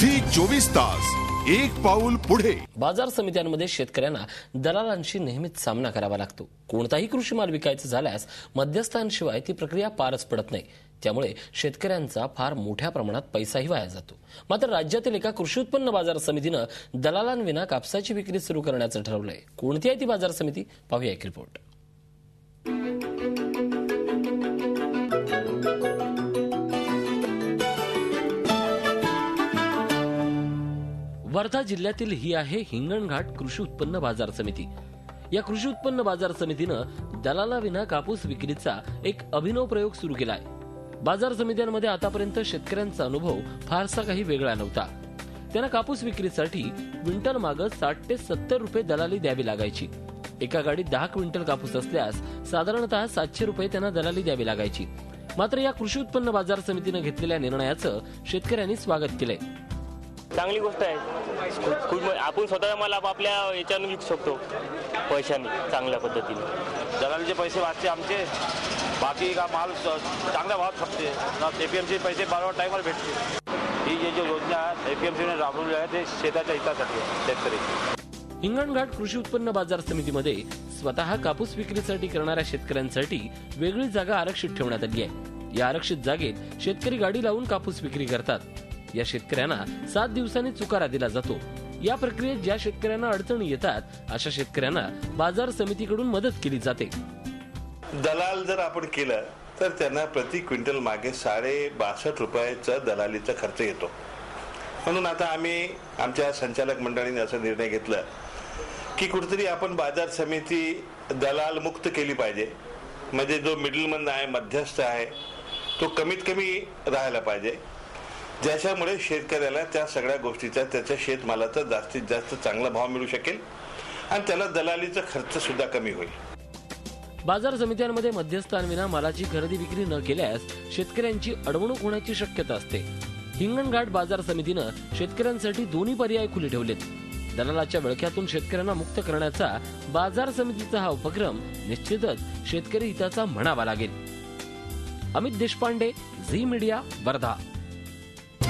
Zee चोवीस तास एक पाऊल पुढे. बाजार समित्यांमध्ये शेतकऱ्यांना दलालांशी नेहमीच सामना करावा लागतो. कोणताही कृषी माल विकायचा झाल्यास मध्यस्थांशिवाय ती प्रक्रिया पारच पडत नाही. त्यामुळे शेतकऱ्यांचा फार मोठ्या प्रमाणात पैसाही वाया जातो. मात्र राज्यातील एका कृषी उत्पन्न बाजार समितीनं दलालांविना कापसाची विक्री सुरू करण्याचं ठरवलंय. कोणती आहे ती बाजार समिती? पाहूया एक रिपोर्ट वर्धा जिल्ह्यातील ही आहे हिंगणघाट कृषी उत्पन्न बाजार समिती. या कृषी उत्पन्न बाजार समितीनं दलालाविना कापूस विक्रीचा एक अभिनव प्रयोग सुरू केलाय. बाजार समित्यांमध्ये आतापर्यंत शेतकऱ्यांचा अनुभव फारसा काही वेगळा नव्हता. त्यांना कापूस विक्रीसाठी क्विंटल मागं साठ ते सत्तर रुपये दलाली द्यावी लागायची. एका गाडीत दहा क्विंटल कापूस असल्यास साधारणतः सातशे रुपये त्यांना दलाली द्यावी लागायची. मात्र या कृषी उत्पन्न बाजार समितीनं घेतलेल्या निर्णयाचं शेतकऱ्यांनी स्वागत केलंय. चांगली गोष्ट आहे. खूप- आपण स्वतः माल आपापल्या याच्यानं विकू शकतो. पैशाने चांगल्या पद्धतीने. दलालीचे पैसे वाचते आमचे. बाकी का माल चांगल्या भावात खपते. एपीएमसी पैसे बरोबर टायमाला भेटते. ही जी जी योजना आहे एपीएमसीने राबवली आहे ते शेताच्या हितासाठी शेतकरी. हिंगणघाट कृषी उत्पन्न बाजार समितीमध्ये स्वतः कापूस विक्रीसाठी करणाऱ्या शेतकऱ्यांसाठी वेगळी जागा आरक्षित ठेवण्यात आली आहे. या आरक्षित जागेत शेतकरी गाडी लावून कापूस विक्री करतात. या शेतकऱ्यांना सात दिवसांनी चुकारा दिला जातो. या प्रक्रियेत ज्या शेतकऱ्यांना अडचणी येतात अशा शेतकऱ्यांना बाजार समितीकडून मदत केली जाते. दलाल जर आपण केलं तर त्यांना प्रति क्विंटल मागे साडे बासष्ट रुपयाचा दलालीचा खर्च येतो. म्हणून आता आम्ही आमच्या संचालक मंडळीने असा निर्णय घेतला की कुठेतरी आपण बाजार समिती दलाल मुक्त केली पाहिजे. म्हणजे जो मिडलमन आहे मध्यस्थ आहे तो कमीत कमी राहायला पाहिजे. ज्याच्यामुळे शेतकऱ्याला त्या सगळ्या गोष्टीचा त्याच्या शेतमालाचा जास्तीत जास्त चांगला भाव मिळू शकेल आणि त्याला दलालीचा खर्च सुद्धा कमी होईल. बाजार समित्यांमध्ये मध्यस्थांविना मालाची खरेदी विक्री न केल्यास शेतकऱ्यांची अडवणूक होण्याची शक्यता असते. हिंगणघाट बाजार समितीनं शेतकऱ्यांसाठी दोन्ही पर्याय खुले ठेवलेत. दलालाच्या विळख्यातून शेतकऱ्यांना मुक्त करण्याचा बाजार समितीचा हा उपक्रम निश्चितच शेतकरी हिताचा म्हणावा लागेल. Amit Deshpande Zee media Wardha.